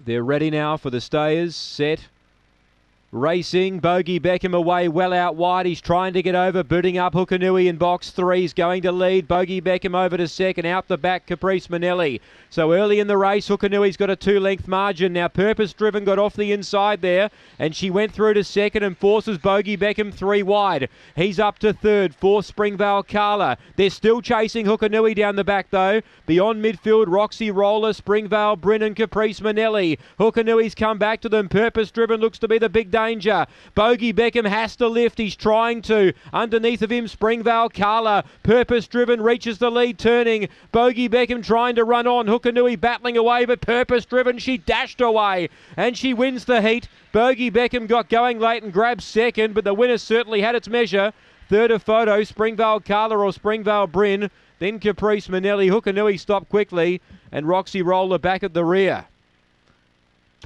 They're ready now for the stayers. Set. Racing, Bogey Beckham away well out wide. He's trying to get over, booting up Hookanui in box three. He's going to lead. Bogey Beckham over to second. Out the back, Caprice Manelli. So early in the race, Hookanui's got a two length margin. Now Purpose Driven got off the inside there, and she went through to second and forces Bogey Beckham three wide. He's up to third. Fourth, Springvale Carla. They're still chasing Hookanui down the back though. Beyond midfield, Roxy Roller, Springvale, Brennan, Caprice Manelli. Hookanui's come back to them. Purpose Driven looks to be the big day danger. Bogey Beckham has to lift. He's trying to. Underneath of him, Springvale Carla. Purpose driven reaches the lead, turning. Bogey Beckham trying to run on. Hookanui battling away, but purpose driven. She dashed away and she wins the heat. Bogey Beckham got going late and grabbed second, but the winner certainly had its measure. Third of photo, Springvale Carla or Springvale Bryn. Then Caprice Manelli. Hookanui stopped quickly, and Roxy Roller back at the rear.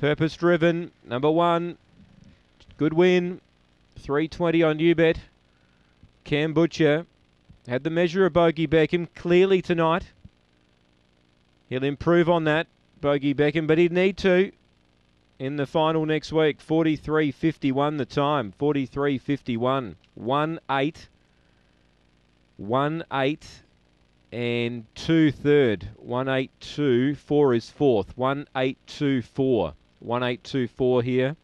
Purpose driven, number one, Good win. 320 on Ubet. Cam Butcher had the measure of Bogey Beckham clearly tonight. He'll improve on that, Bogey Beckham, but he'd need to in the final next week. 43.51 the time. 43.51. 1 8. 1 8 and 2 third. 1 8 2. 4 is fourth. 1 8 2 4. 1 8 2 4 here.